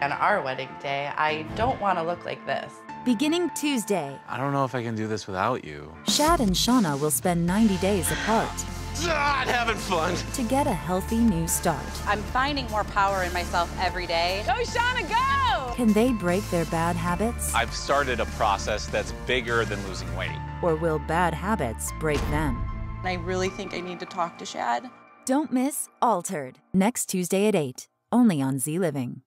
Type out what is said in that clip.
On our wedding day, I don't want to look like this. Beginning Tuesday, I don't know if I can do this without you. Shad and Shawna will spend 90 days apart God, having fun. to get a healthy new start. I'm finding more power in myself every day. Go, Shawna, go! Can they break their bad habits? I've started a process that's bigger than losing weight. Or will bad habits break them? I really think I need to talk to Shad. Don't miss Altar'd next Tuesday at 8, only on Z Living.